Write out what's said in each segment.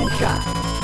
没事。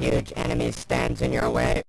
Huge enemy stands in your way.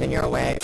In your way.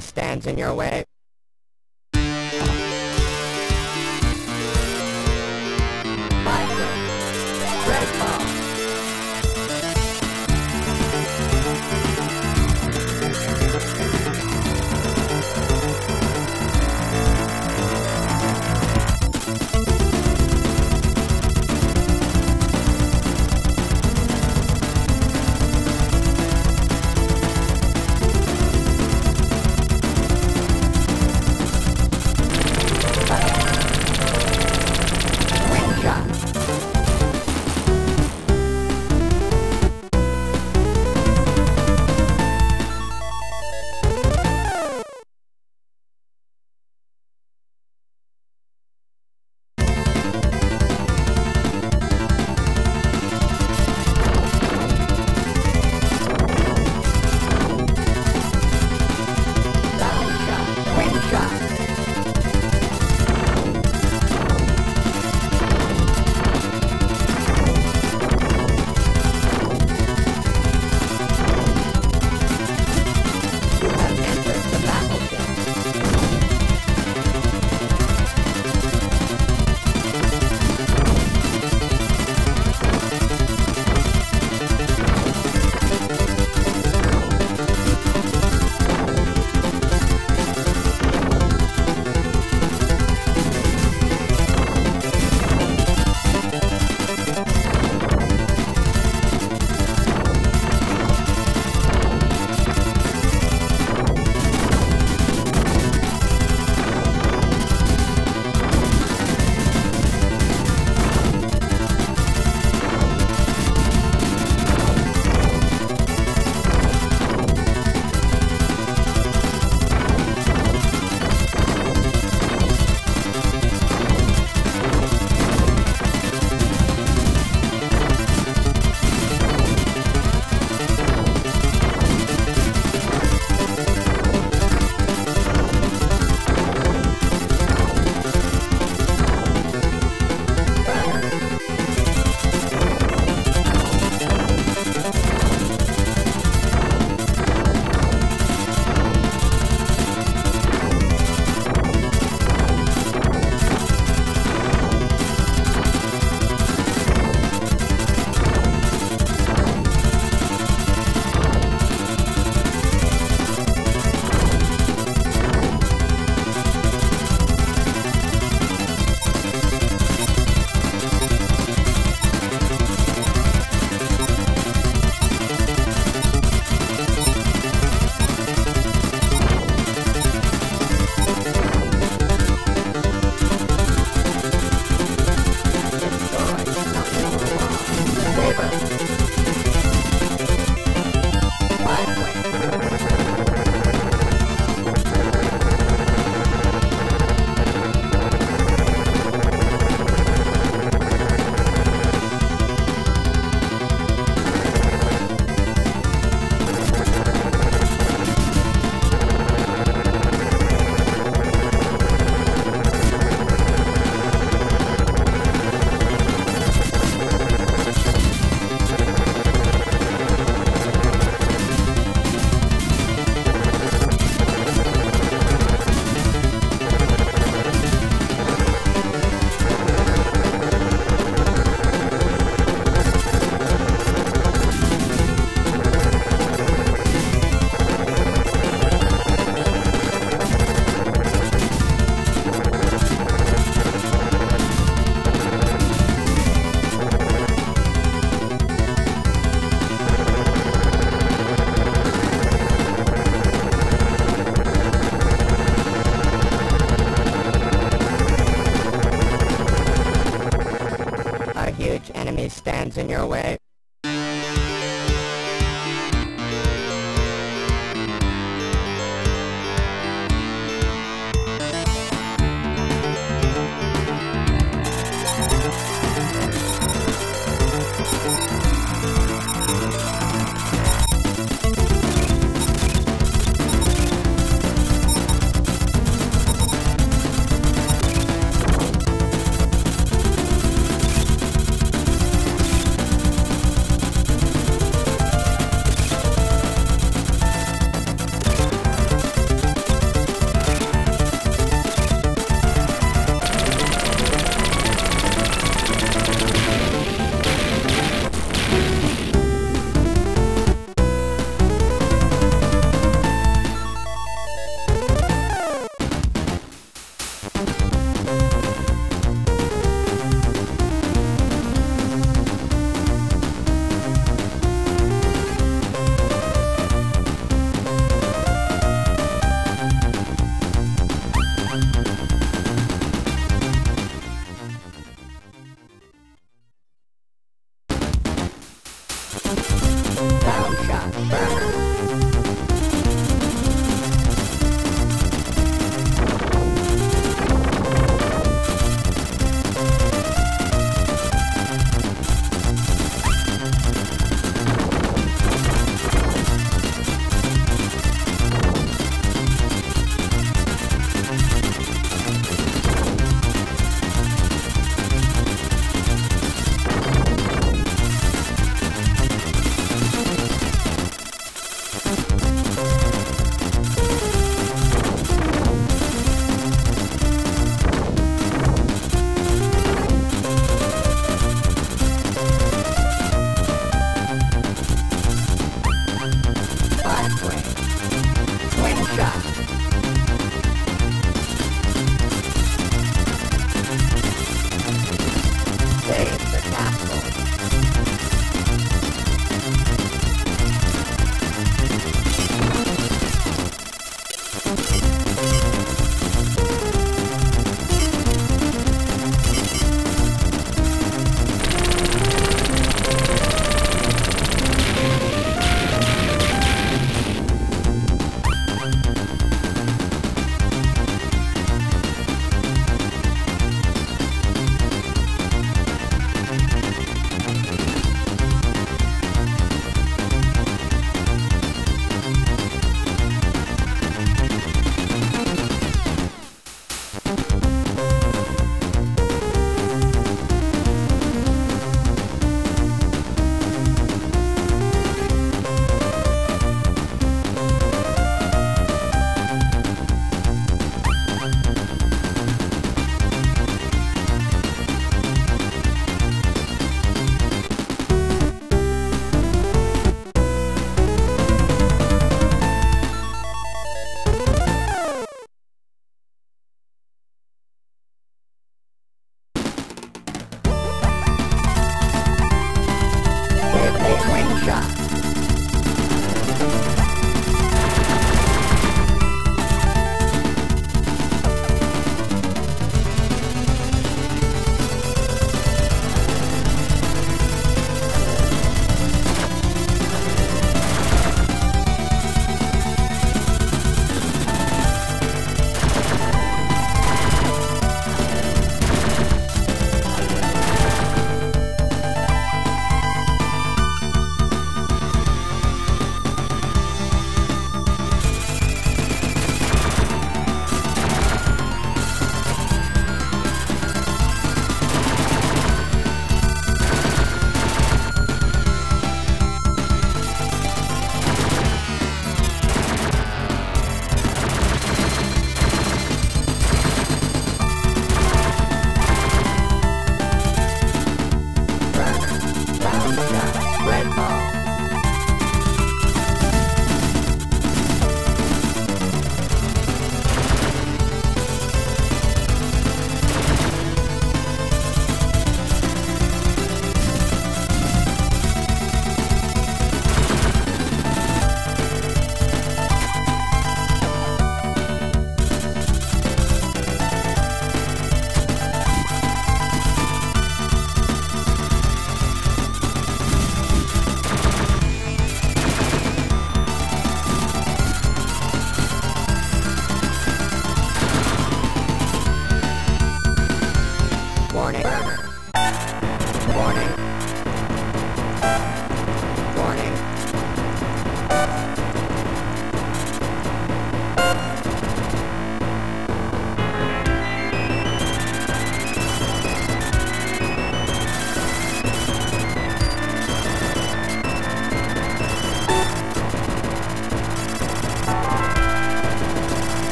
Stands in your way.